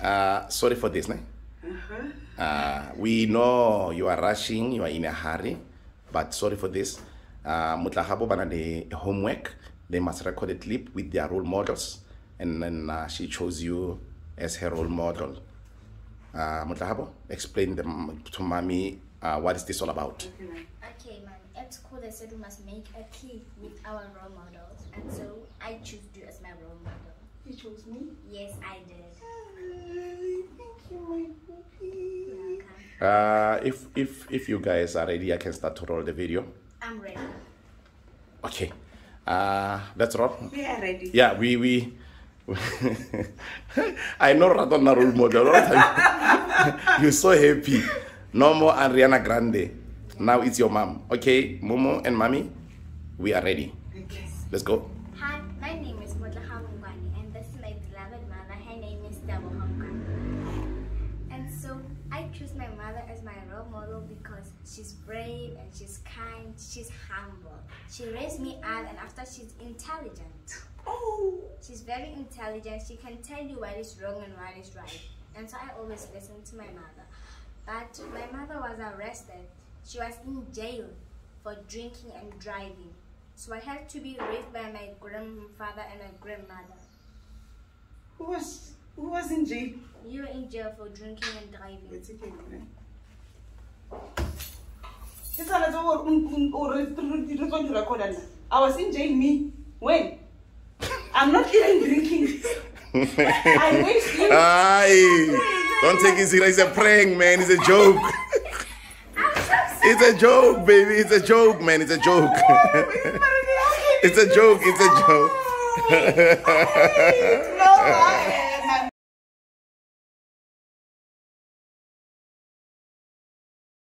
Uh, sorry for this, ne? Uh, we know you are rushing, you are in a hurry, but sorry for this. Uh, Mutlahabo bana the homework, they must record a clip with their role models, and then uh, she chose you as her role model. Uh, Mutlahabo, explain them to mommy uh, what is this all about. Okay, man. At school, they said we must make a clip with our role models, and so I choose you as my role model. You chose me. Yes, I did. Thank you, my baby. Welcome. Uh, if if if you guys are ready, I can start to roll the video. I'm ready. Okay. Uh, let's roll. We are ready. Yeah, we we. I know Radonna role model. all the time. You're so happy. No more Ariana Grande. Now it's your mom. Okay, Momo and Mommy, we are ready. Okay. Let's go. Choose my mother as my role model because she's brave and she's kind, she's humble. She raised me up, and after she's intelligent. Oh. She's very intelligent. She can tell you what is wrong and what is right. And so I always listen to my mother. But my mother was arrested. She was in jail for drinking and driving. So I had to be raised by my grandfather and my grandmother. Who was who was in jail? You were in jail for drinking and driving. I was in jail, me. When? I'm not even drinking. I went sleep. Aye, don't take it serious. It's a prank, man. It's a joke. It's a joke, baby. It's a joke, man. It's a joke. It's a joke. It's a joke. No, I-